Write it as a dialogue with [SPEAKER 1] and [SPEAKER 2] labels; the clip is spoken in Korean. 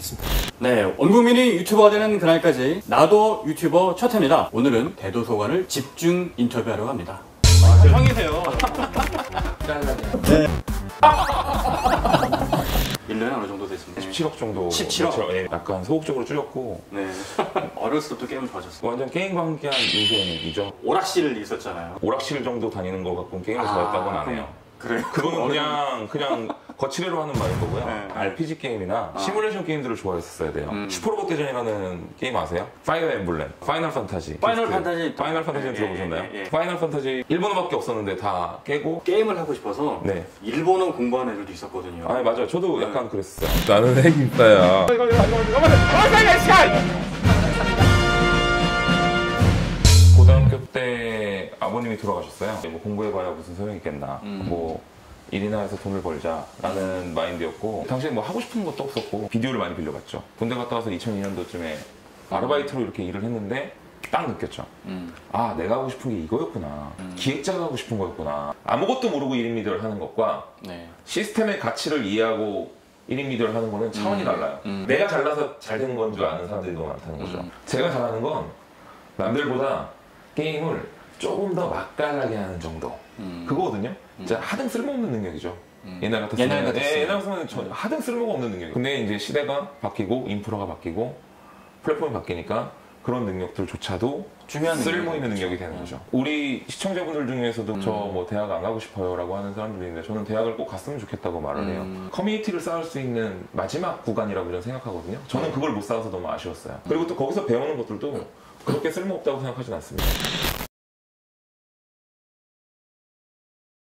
[SPEAKER 1] 됐습니다. 네, 온 국민이 유튜버가 되는 그날까지 나도 유튜버 첫 회입니다. 오늘은 대도서관을 집중 인터뷰하러 갑니다. 아, 형이세요. 네. 1년에 어느 정도 됐습니까?
[SPEAKER 2] 17억 정도.
[SPEAKER 1] 17억?
[SPEAKER 2] 그렇죠. 예. 약간 소극적으로 줄였고
[SPEAKER 1] 네. 어렸을 때부터 게임을 좋아하셨어요.
[SPEAKER 2] 완전 게임과 함께한 인생이죠.
[SPEAKER 1] 오락실 있었잖아요.
[SPEAKER 2] 오락실 정도 다니는 거 갖고 게임을
[SPEAKER 1] 아,
[SPEAKER 2] 좋아했다고는 안 해요.
[SPEAKER 1] 그래요?
[SPEAKER 2] 그거는 그냥 그냥 거치대로 하는 말인 거고요.
[SPEAKER 1] 네.
[SPEAKER 2] RPG 게임이나 시뮬레이션 게임들을 좋아했었어야 돼요.
[SPEAKER 1] 음.
[SPEAKER 2] 슈퍼로봇 대전이라는 게임 아세요? 파이어 엠블렘, 파이널 판타지.
[SPEAKER 1] 파이널
[SPEAKER 2] 그
[SPEAKER 1] 판타지.
[SPEAKER 2] 파이널 판타지는
[SPEAKER 1] 예,
[SPEAKER 2] 들어보셨나요?
[SPEAKER 1] 예, 예, 예.
[SPEAKER 2] 파이널 판타지 일본어밖에 없었는데 다 깨고.
[SPEAKER 1] 게임을 하고 싶어서
[SPEAKER 2] 네.
[SPEAKER 1] 일본어 공부하는 애들도 있었거든요.
[SPEAKER 2] 아 맞아요. 저도
[SPEAKER 1] 네.
[SPEAKER 2] 약간 그랬어요.
[SPEAKER 3] 나는 핵인싸야.
[SPEAKER 2] 아버님이 돌아가셨어요. 뭐 공부해봐야 무슨 소용이 있겠나.
[SPEAKER 1] 음.
[SPEAKER 2] 뭐 일이나 해서 돈을 벌자라는 마인드였고 당시에 뭐 하고 싶은 것도 없었고 비디오를 많이 빌려봤죠. 군대 갔다 와서 2002년도쯤에 아르바이트로 이렇게 일을 했는데 딱 느꼈죠.
[SPEAKER 1] 음.
[SPEAKER 2] 아 내가 하고 싶은 게 이거였구나. 기획자가 하고 싶은 거였구나. 아무것도 모르고 1인 미디어를 하는 것과
[SPEAKER 1] 네.
[SPEAKER 2] 시스템의 가치를 이해하고 1인 미디어를 하는 거는 차원이
[SPEAKER 1] 음.
[SPEAKER 2] 달라요.
[SPEAKER 1] 음.
[SPEAKER 2] 내가 잘나서 잘 된 건 줄 아는 사람들이 너무 많다는 거죠.
[SPEAKER 1] 음.
[SPEAKER 2] 제가 잘하는 건 남들보다 게임을 조금 더 맛깔나게 하는 정도.
[SPEAKER 1] 음.
[SPEAKER 2] 그거거든요. 진짜 하등 쓸모없는 능력이죠.
[SPEAKER 1] 음.
[SPEAKER 2] 옛날 같았으면
[SPEAKER 1] 옛날 같았으면.
[SPEAKER 2] 예, 옛날 같으면 전 하등 쓸모가 없는 능력. 근데 이제 시대가 바뀌고 인프라가 바뀌고 플랫폼이 바뀌니까 그런 능력들조차도
[SPEAKER 1] 중요한
[SPEAKER 2] 쓸모 있는. 능력이 되는 거죠. 우리 시청자분들 중에서도
[SPEAKER 1] 음.
[SPEAKER 2] 저뭐 대학 안 가고 싶어요라고 하는 사람들이 있는데 저는 대학을 꼭 갔으면 좋겠다고 말을 해요.
[SPEAKER 1] 음.
[SPEAKER 2] 커뮤니티를 쌓을 수 있는 마지막 구간이라고 저는 생각하거든요. 저는
[SPEAKER 1] 네.
[SPEAKER 2] 그걸 못 쌓아서 너무 아쉬웠어요. 그리고 또 거기서 배우는 것들도 그렇게 쓸모없다고 생각하진 않습니다.